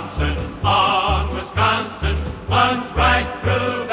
Wisconsin, on Wisconsin, plunge right through